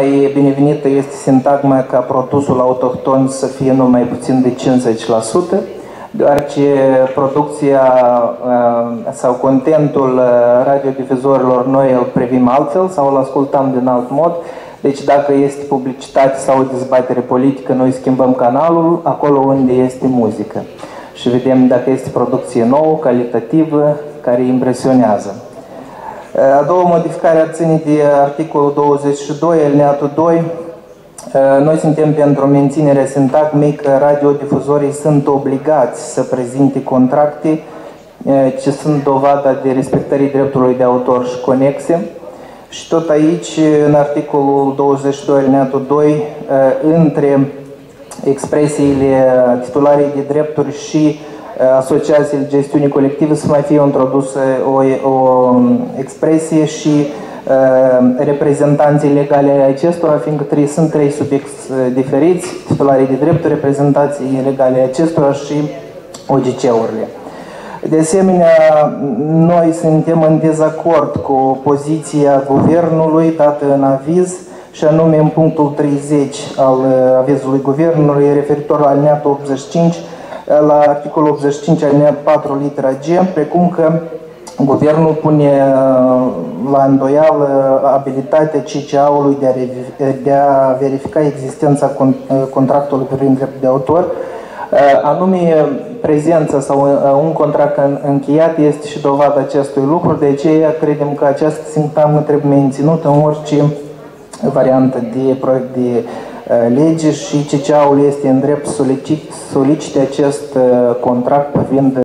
mai binevenită este sintagma ca produsul autohton să fie numai puțin de 50%, deoarece producția uh, sau contentul uh, radiodifuzorilor noi îl privim altfel sau îl ascultăm din alt mod. Deci dacă este publicitate sau o dezbatere politică, noi schimbăm canalul acolo unde este muzică. Și vedem dacă este producție nouă, calitativă, care impresionează. A doua modificare ar ține de articolul 22, alineatul 2. Noi suntem pentru menținerea sintagmei că radiodifuzorii sunt obligați să prezinte contracte ce sunt dovada de respectării dreptului de autor și conexe. Și tot aici, în articolul 22, alineatul 2, între expresiile titularii de drepturi și asociațiile gestiunii colective să mai fie introdusă o, o expresie și uh, reprezentanții legale ai acestora, fiindcă trei, sunt trei subiecti diferiți, titularii de drepturi, reprezentanții legale ai acestora și OGC-urile. De asemenea, noi suntem în dezacord cu poziția guvernului dată în aviz, și anume în punctul 30 al avizului guvernului referitor la alineatul 85 la articolul 85 alineat 4 litera G, precum că Guvernul pune uh, la îndoială abilitatea CCA-ului de, de a verifica existența uh, contractului privind drept de autor, uh, anume prezența sau un contract încheiat este și dovada acestui lucru, de aceea credem că această sintagmă trebuie menținută în orice variantă de proiect de lege și CCA-ul este în drept solicite acest contract privind